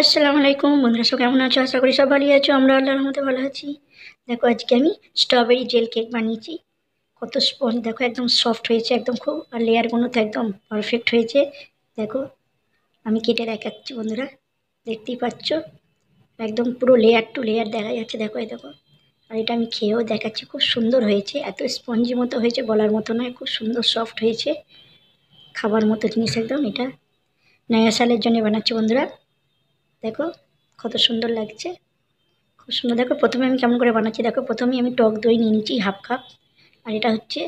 আসসালামু আলাইকুম। বন্ধুরা সব কেমন আছো? আশা করি সব ভালোই আছো। আমরা আল্লাহর রহমতে ভালো আছি। দেখো, আজকে আমি স্ট্রবেরি জেল কেক বানিয়েছি। কত স্পঞ্জ দেখো, একদম সফট হয়েছে, একদম খুব আর লেয়ারগুলো তো একদম পারফেক্ট হয়েছে। দেখো, আমি কেটে দেখাচ্ছি বন্ধুরা। দেখতেই পাচ্ছ? একদম পুরো লেয়ার টু লেয়ার দেখা যাচ্ছে। দেখো, এই দেখো। আর এটা আমি খেয়েও দেখাচ্ছি। খুব সুন্দর হয়েছে। এত স্পঞ্জি মতো হয়েছে, বলার মতো নয়। খুব সুন্দর সফট হয়েছে। খাবার মতো জিনিস একদম এটা। নয়া সালের জন্য বানাচ্ছি বন্ধুরা। দেখো, কত সুন্দর লাগছে। খুব সুন্দর। দেখো, প্রথমে আমি কেমন করে বানাচ্ছি, দেখো প্রথমে আমি টক দই নিয়ে নিচ্ছি হাফ কাপ। আর এটা হচ্ছে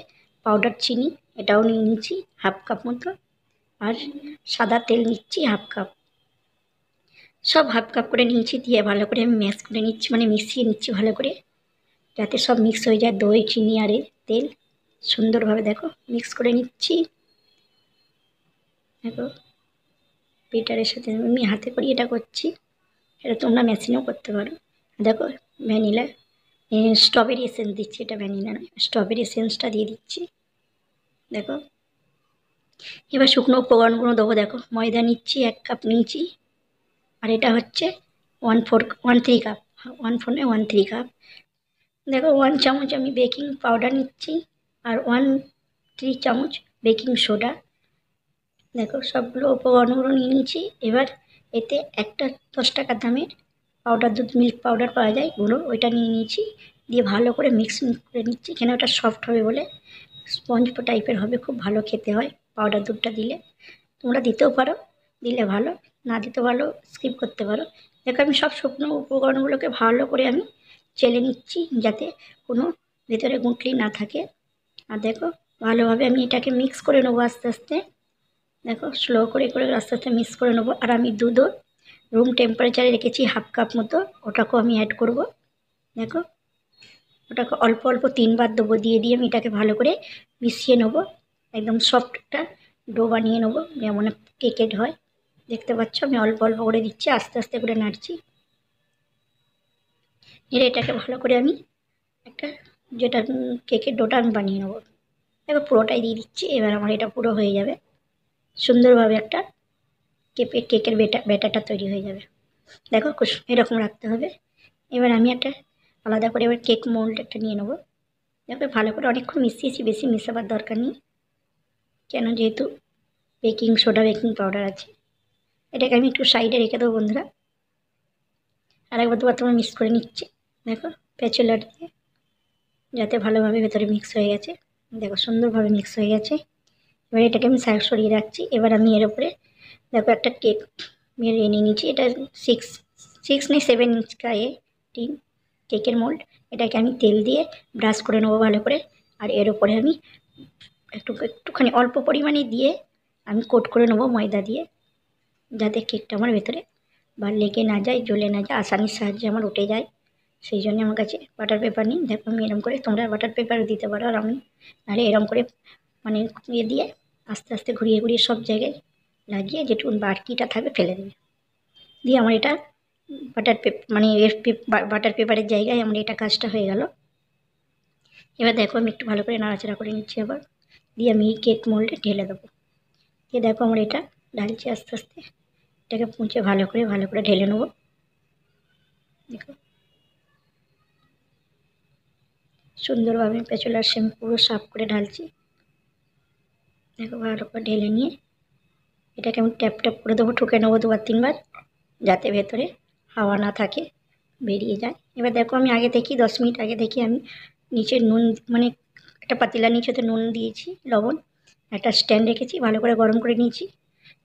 পাউডার চিনি, এটাও নিয়ে নিচ্ছি হাফ কাপ মতো। আর সাদা তেল নিচ্ছি হাফ কাপ। সব হাফ কাপ করে নিয়েছি, দিয়ে ভালো করে আমি ম্যাশ করে নিচ্ছি মানে মিশিয়ে নিচ্ছি ভালো করে। যাতে সব মিক্স হয়ে যায়, দই, চিনি আর তেল। সুন্দরভাবে দেখো মিক্স করে নিচ্ছি। দেখো বিটারের সাথে আমি হাতে করি এটা করছি, এটা তোমরা মেশিনেও করতে পারো। দেখো ভ্যানিলা স্ট্রবেরি এসেন্স দিচ্ছি এটা ভ্যানিলা নয় স্ট্রবেরি এসেন্সটা দিয়ে দিচ্ছি। দেখো, এবার শুকনো উপকরণগুলো দেবো, দেখো, ময়দা নিচ্ছি এক কাপ নিয়েছি, আর এটা হচ্ছে one four one three cup one four নয় ওয়ান থ্রি কাপ দেখো ওয়ান চামচ আমি বেকিং পাউডার নিচ্ছি, আর ওয়ান থ্রি চামচ বেকিং সোডা দেখো, সবগুলো উপকরণগুলো নিয়ে নিয়েছি এবার এতে একটা দশ টাকা দামের পাউডার দুধ মিল্ক পাউডার পাওয়া যায়, গুঁড়ো, ওইটা নিয়ে নিয়েছি। দিয়ে ভালো করে মিক্স করে নিচ্ছি। এখানে ওটা সফট হবে বলে স্পঞ্জ টাইপের হবে, খুব ভালো খেতে হয় পাউডার দুধটা দিলে। তোমরা দিতেও পারো, দিলে ভালো, না দিতে ভালো স্কিপ করতে পারো। দেখো, আমি সব শুকনো উপকরণগুলোকে ভালো করে আমি চেলে নিচ্ছি যাতে কোনো ভেতরে গুঁটলি না থাকে। আর দেখো, ভালোভাবে আমি এটাকে মিক্স করে নেব আস্তে আস্তে। দেখো স্লো করে করে আস্তে আস্তে মিক্স করে নেব। আর আমি দুধও রুম টেম্পারেচারে রেখেছি হাফ কাপ মতো, ওটাকেও আমি অ্যাড করব। দেখো, ওটাকে অল্প অল্প তিনবার দেবো, দিয়ে দিয়ে আমি এটাকে ভালো করে মিশিয়ে নেব। একদম সফট একটা ডো বানিয়ে নেব, যেমন কেকের হয়। দেখতে পাচ্ছ, আমি অল্প অল্প করে দিচ্ছি, আস্তে আস্তে করে নাড়ছি। এর এটাকে ভালো করে আমি একটা যেটা কেকের ডোটা আমি বানিয়ে নেব। এবার পুরোটাই দিয়ে দিচ্ছি, এবার আমার এটা পুরো হয়ে যাবে। সুন্দরভাবে একটা কেপে কেকের বেটা ব্যাটারটা তৈরি হয়ে যাবে। দেখো এরকম রাখতে হবে। এবার আমি একটা আলাদা করে এবার কেক মোল্ড একটা নিয়ে নেব। দেখো ভালো করে অনেকক্ষণ মিশিয়েছি, বেশি মেশাবার দরকার নেই। কেন যেহেতু বেকিং, সোডা বেকিং পাউডার আছে। এটাকে আমি একটু সাইডে রেখে দেবো বন্ধুরা। আর একবার দুবার তোমার মিক্স করে নিচ্ছে। দেখো প্যাচুলার দিয়ে যাতে ভালোভাবে ভেতরে মিক্স হয়ে গেছে। দেখো সুন্দরভাবে মিক্স হয়ে গেছে। এবার এটাকে আমি সাইড সরিয়ে রাখছি। এবার আমি এর উপরে দেখো একটা কেক মেরে এনে নিয়েছি। এটা সিক্স সিক্স নেই সেভেন ইঞ্চ কায়ে টিন কেকের মোল্ড এটাকে আমি তেল দিয়ে ব্রাশ করে নেব ভালো করে। আর এর উপরে আমি একটু, একটুখানি অল্প পরিমাণে দিয়ে আমি কোট করে নেব ময়দা দিয়ে। যাতে কেকটা আমার ভেতরে বা লেগে না যায়, জ্বলে না যায়, আসানির সাহায্যে আমার উঠে যায়। সেই জন্য আমার কাছে বাটার পেপার নিই। দেখো আমি এরম করে তোমরা বাটার পেপারও দিতে পারো আর আমি। নাহলে এরম করে মানে ইয়ে দিয়ে আস্তে আস্তে ঘুরিয়ে ঘুরিয়ে সব জায়গায় লাগিয়ে যেটুকু বাকিটা থাকবে ফেলে দেবে। দিয়ে আমার এটা বাটার পেপ মানে এর বাটার পেপারের জায়গায় আমার এটা কাজটা হয়ে গেল। এবার দেখো আমি একটু ভালো করে নাড়াচাড়া করে নিচ্ছি আবার। দিয়ে আমি কেক মোল্ডে ঢেলে দেবো। দিয়ে দেখো আমার এটা ঢালছি আস্তে আস্তে এটাকে পুঁচে ভালো করে ভালো করে ঢেলে নেব। দেখো। সুন্দরভাবে পেঁচলার সেম পুরো সাফ করে ঢালছি। দেখো ভালো করে ঢেলে নিয়ে এটাকে আমি ট্যাপ ট্যাপ করে দেবো, ঠুকে নেব দুবার, তিনবার, যাতে ভেতরে হাওয়া না থাকে, বেরিয়ে যায়। এবার দেখো আমি আগে থেকে দশ মিনিট আগে থেকে আমি নিচে নুন মানে একটা পাতিলা নিচেতে নুন দিয়েছি, লবণ, একটা স্ট্যান্ড রেখেছি, ভালো করে গরম করে নিয়েছি।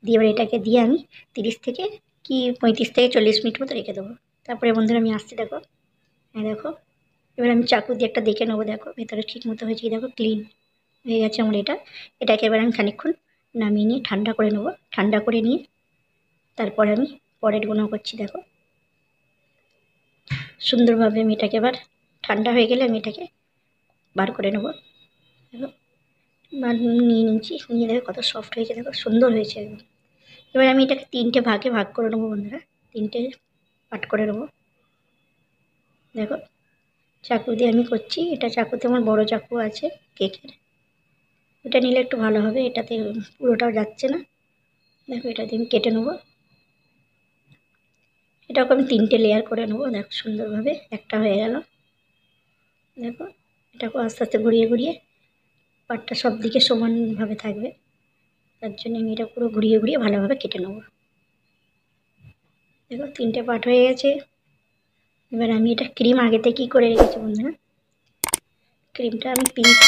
দিয়ে এবার এটাকে দিয়ে আমি তিরিশ থেকে কি পঁয়ত্রিশ থেকে চল্লিশ মিনিট মতো রেখে দেবো। তারপরে বন্ধুরা আমি আসছি, দেখো। হ্যাঁ দেখো। এবার আমি চাকু দিয়ে একটা দেখে নেব, দেখো, ভেতরে ঠিক মতো হয়েছে দেখো, ক্লিন। হয়ে গেছে আমার এটা এটাকে এবার আমি খানিকক্ষণ নামিয়ে নিয়ে ঠান্ডা করে নেব। ঠান্ডা করে নিয়ে তারপর আমি পরের গুণও করছি, দেখো। সুন্দরভাবে আমি এটাকে এবার ঠান্ডা হয়ে গেলে আমি এটাকে বার করে নেব। দেখো বার নিয়ে নিচ্ছি। নিয়ে দেখো কত সফট হয়েছে, দেখো, সুন্দর হয়েছে একদম। এবার আমি এটাকে তিনটে ভাগে ভাগ করে নেব বন্ধুরা। তিনটে পাট করে নেব। দেখো, চাকু দিয়ে আমি করছি। এটা চাকুতে আমার বড় চাকু আছে, কেকের। এটা নিলে একটু ভালো হবে, এটাতে পুরোটাও যাচ্ছে না। দেখো এটা দিয়ে আমি কেটে নেব। এটাকে আমি তিনটে লেয়ার করে নেব, দেখো সুন্দরভাবে, একটা হয়ে গেল। দেখো, এটাকে আস্তে আস্তে ঘুরিয়ে ঘুরিয়ে, পাটটা সব দিকে সমানভাবে থাকবে। তার জন্য আমি এটা পুরো ঘুরিয়ে ঘুরিয়ে ভালোভাবে কেটে নেব। দেখো, তিনটে পাট হয়ে গেছে। এবার আমি এটা ক্রিম আগে থেকেই করে রেখেছি বন্ধুরা। ক্রিমটা আমি পিঙ্ক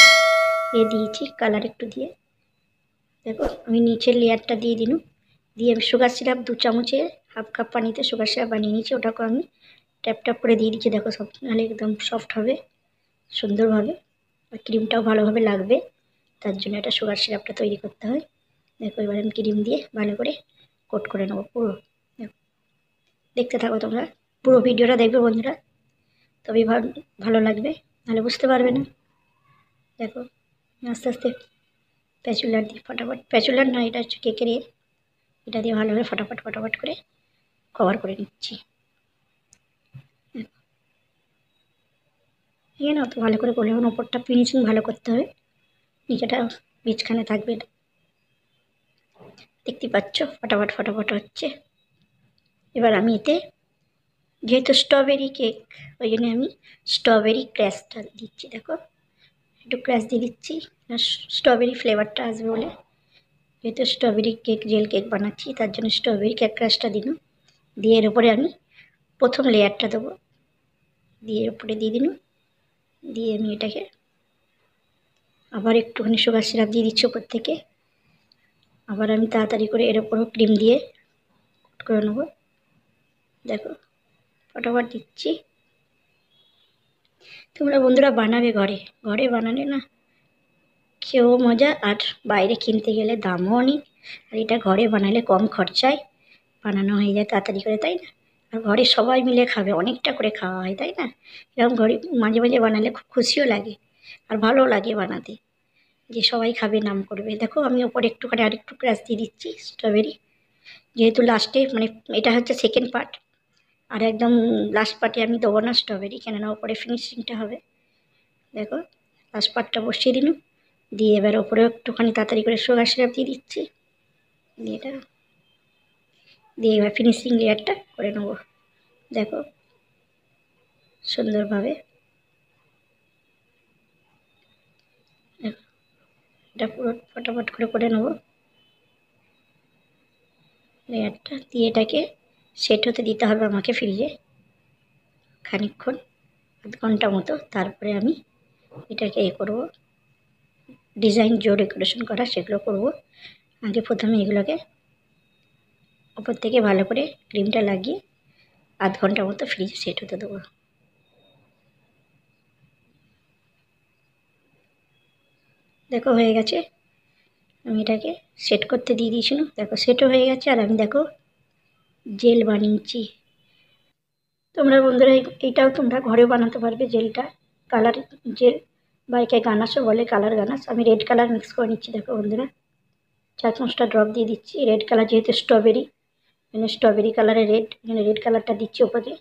এ দিয়েছি কালার একটু দিয়ে। দেখো, আমি নিচের লেয়ারটা দিয়ে দিলাম। দিয়ে আমি সুগার সিরাপ দু চামচে হাফ কাপ পানিতে সুগার সিরাপ বানিয়ে নিয়েছি, ওটাকে আমি ট্যাপ ট্যাপ করে দিয়ে দিচ্ছি, দেখো সব, নাহলে একদম সফট হবে, সুন্দরভাবে, আর ক্রিমটাও ভালোভাবে লাগবে, তার জন্য এটা সুগার সিরাপটা তৈরি করতে হয়। দেখো, এবার আমি ক্রিম দিয়ে ভালো করে কোট করে নেব পুরো। দেখতে থাকো তোমরা, পুরো ভিডিওটা দেখবে বন্ধুরা। তবেই ভালো লাগবে, নাহলে বুঝতে পারবে না। দেখো আস্তে আস্তে প্যাচুলার দিয়ে ফটাফট প্যাচুলার না, এটা হচ্ছে কেকের এটা দিয়ে ভালোভাবে ফটাফট ফটাফট করে কভার করে নিচ্ছি। এখানে অত ভালো করে করলে এখন ওপরটা ফিনিশিং ভালো করতে হবে। নিচেটা বীজখানে থাকবে দেখতে পাচ্ছ? ফটাফট ফটাফট হচ্ছে। এবার আমি এতে যেহেতু স্ট্রবেরি কেক ওই জন্য আমি স্ট্রবেরি ক্র্যাশটা দিচ্ছি, দেখো। একটু ক্র্যাশ দিয়ে দিচ্ছি। আর স্ট্রবেরি ফ্লেভারটা আসবে বলে। যেহেতু স্ট্রবেরি কেক জেল কেক বানাচ্ছি, তার জন্য স্ট্রবেরি কেক ক্র্যাশটা দিন দিয়ে এর উপরে আমি প্রথম লেয়ারটা দেবো। দিয়ে এর উপরে দিয়ে দিন দিয়ে আমি এটাকে আবার একটুখানি সুগার সিরাপ দিয়ে দিচ্ছি ওপর থেকে। আবার আমি তাড়াতাড়ি করে এর উপরও ক্রিম দিয়ে করে নেব। দেখো, ফটাফট দিচ্ছি। তোমরা বন্ধুরা বানাবে ঘরে। ঘরে বানালে না খেয়েও মজা, আর বাইরে কিনতে গেলে দামও অনেক। আর এটা ঘরে বানালে কম খরচায়। বানানো হয়ে যায় তাড়াতাড়ি করে, তাই না? আর ঘরে সবাই মিলে খাবে, অনেকটা করে খাওয়া হয়, তাই না? এরকম ঘরে মাঝে মাঝে বানালে খুব খুশিও লাগে, আর ভালোও লাগে বানাতে। যে সবাই খাবে, নাম করবে। দেখো, আমি ওপরে একটুখানি আরেকটু ক্র্যাশ দিয়ে দিচ্ছি স্ট্রবেরি যেহেতু লাস্টে মানে এটা হচ্ছে সেকেন্ড পার্ট আর একদম লাস্ট পার্টে আমি দেবো না স্ট্রবেরি কেননা ওপরে ফিনিশিংটা হবে। দেখো লাস্ট পার্টটা বসিয়ে দিলাম দিয়ে এবার ওপরে একটুখানি তাড়াতাড়ি করে সুগার সিরাপ দিয়ে দিচ্ছি। দিয়ে এটা, দিয়ে এবার ফিনিশিং লেয়ারটা করে নেব। দেখো, সুন্দরভাবে। এটা পুরো ফটাফট করে করে নেব। লেয়ারটা দিয়ে এটাকে সেট হতে দিতে হবে আমাকে ফ্রিজে। খানিকক্ষণ, আধ ঘণ্টা মতো। তারপরে আমি এটাকে এ করব। ডিজাইন জো ডেকোরেশন করা, সেগুলো করব। আগে প্রথমে এগুলোকে ওপর থেকে ভালো করে ক্রিমটা লাগিয়ে আধ ঘণ্টা মতো ফ্রিজে সেট হতে দেবো। দেখো, হয়ে গেছে। আমি এটাকে সেট করতে দিয়ে দিয়েছিলাম। দেখো, সেটও হয়ে গেছে। আর আমি দেখো জেল বানিয়েছি। তোমরা বন্ধুরা এইটাও তোমরা ঘরেও বানাতে পারবে জেলটা। কালার জেল বাইকে গানাসও বলে কালার গানাস আমি রেড কালার মিক্স করে নিচ্ছি, দেখো বন্ধুরা। চার পাঁচটা ড্রপ দিয়ে দিচ্ছি। রেড কালার যেহেতু স্ট্রবেরি মানে স্ট্রবেরি কালারের রেড এখানে রেড কালারটা দিচ্ছি ওপরে।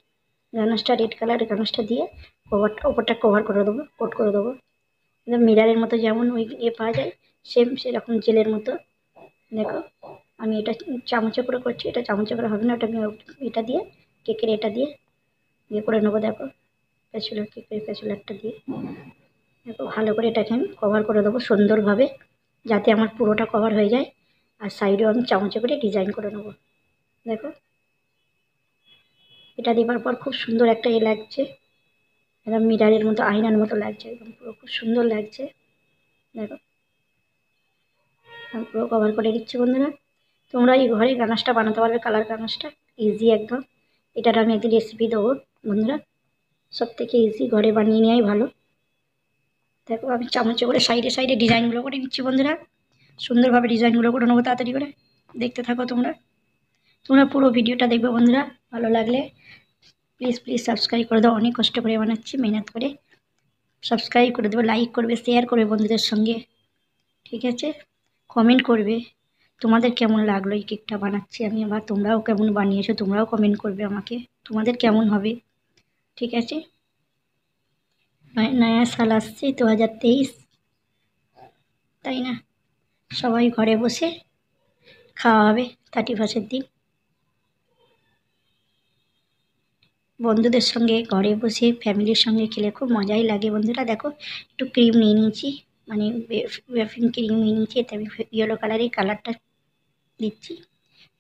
গানাসটা রেড কালার গানাসটা দিয়ে কভারটা ওপরটা কভার করে দেবো কোট করে দেবো। মিরারের মতো যেমন ওই ইয়ে পাওয়া যায় সেম সেরকম জেলের মতো। দেখো। আমি এটা চামচে করে করছি, এটা চামচে করে হবে না, ওটা আমি এটা দিয়ে, কেকের এটা দিয়ে ইয়ে করে নেব দেখো পেছুলার কেকের পেছুলারটা দিয়ে। দেখো, ভালো করে এটাকে আমি কভার করে দেবো সুন্দরভাবে, যাতে আমার পুরোটা কভার হয়ে যায়, আর সাইডেও আমি চামচে করে ডিজাইন করে নেব। দেখো, এটা দেবার পর খুব সুন্দর একটা এ লাগছে, একদম মিরারের মতো, আয়নার মতো লাগছে, একদম পুরো খুব সুন্দর লাগছে। দেখো পুরো কভার করে দিচ্ছি বন্ধুরা। তোমরা এই ঘরে গানাসটা বানাতে পারবে, কালার গানাসটা ইজি একদম। এটার আমি একদিন রেসিপি দেবো, বন্ধুরা। সব থেকে ইজি ঘরে বানিয়ে নেওয়াই ভালো। দেখো, আমি চামচে করে সাইডে সাইডে ডিজাইনগুলো করে নিচ্ছি, বন্ধুরা। সুন্দরভাবে ডিজাইনগুলো করে নেব তাড়াতাড়ি করে। দেখতে থাকো তোমরা। তোমরা পুরো ভিডিওটা দেখবে, বন্ধুরা। ভালো লাগলে প্লিজ প্লিজ সাবস্ক্রাইব করে দাও। অনেক কষ্ট করে বানাচ্ছি, মেহনত করে। সাবস্ক্রাইব করে দেবো লাইক করবে শেয়ার করবে বন্ধুদের সঙ্গে। ঠিক আছে? কমেন্ট করবে। তোমাদের কেমন লাগল এই কেকটা বানাচ্ছি আমি? আবার তোমরাও কেমন বানিয়েছো? তোমরাও কমেন্ট করবে আমাকে। তোমাদের কেমন হবে? ঠিক আছে? নয়া সাল আসছে দু হাজার তেইশ। তাই না? সবাই ঘরে বসে খাওয়া হবে থার্টি ফার্স্টের দিন। বন্ধুদের সঙ্গে ঘরে বসে ফ্যামিলির সঙ্গে খেলে খুব মজাই লাগে। বন্ধুরা, দেখো, একটু ক্রিম নিয়ে নিয়েছি। মানে ওয়েফিং ক্রিম নিয়ে নিয়েছি এতে আমি ইয়েলো কালারের কালারটা দিচ্ছি।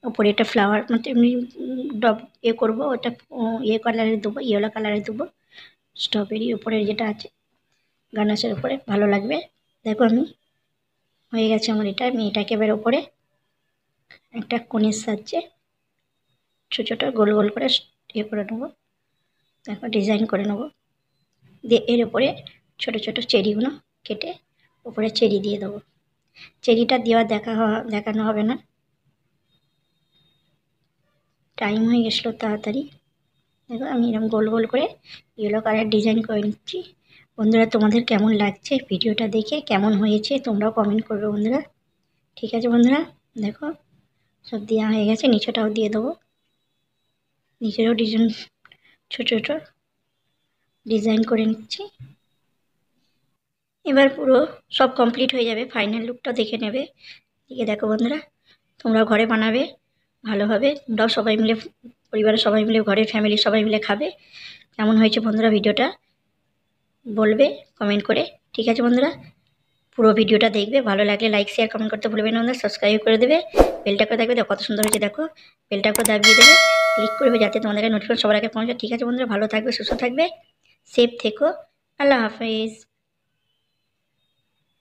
ওপরে একটা ফ্লাওয়ার মতো এমনি ডব এ করব, ওটা ইয়ে কালারের দেবো ইয়েলো কালারের দেবো। স্ট্রবেরি উপরে যেটা আছে, গানাশের উপরে ভালো লাগবে। দেখো আমি, হয়ে গেছে আমার এটা, আমি এটাকে এবার ওপরে একটা কোণের সাহায্যে ছোটো ছোটো গোল গোল করে ইয়ে করে নেব। তারপর ডিজাইন করে নেব। দিয়ে এর উপরে ছোটো ছোটো চেরিগুলো কেটে উপরে চেরি দিয়ে দেবো। চেরিটা দেওয়া দেখা দেখানো হবে না। টাইম হয়ে গেছিল তাড়াতাড়ি। দেখো, আমি এরকম গোল গোল করে ইয়েলো কালার ডিজাইন করে নিচ্ছি। বন্ধুরা, তোমাদের কেমন লাগছে ভিডিওটা দেখে? কেমন হয়েছে? তোমরাও কমেন্ট করবে বন্ধুরা। ঠিক আছে বন্ধুরা? দেখো, সব দেওয়া হয়ে গেছে। নিচেটাও দিয়ে দেবো। নিচেরও ডিজাইন ছোটো ছোটো ডিজাইন করে নিচ্ছি। এবার পুরো সব কমপ্লিট হয়ে যাবে ফাইনাল লুকটা দেখে নেবে। দিকে দেখো বন্ধুরা তোমরা ঘরে বানাবে ভালোভাবে তোমরাও সবাই মিলে, পরিবারের সবাই মিলে, ঘরের ফ্যামিলি সবাই মিলে খাবে। কেমন হয়েছে বন্ধুরা ভিডিওটা বলবে কমেন্ট করে। ঠিক আছে বন্ধুরা, পুরো ভিডিওটা দেখবে। ভালো লাগলে লাইক শেয়ার কমেন্ট করতে ভুলবে না বন্ধুরা সাবস্ক্রাইব করে দেবে। বেলটা করে দেখবে, দেখো কত সুন্দর হয়েছে, দেখো। বেলটা করে দাবিয়ে দেবে ক্লিক করবে যাতে তোমাদের নোটিফিকেশন সবার আগে পৌঁছে ঠিক আছে বন্ধুরা, ভালো থাকবে, সুস্থ থাকবে সেফ থেকো। আল্লাহ হাফেজ।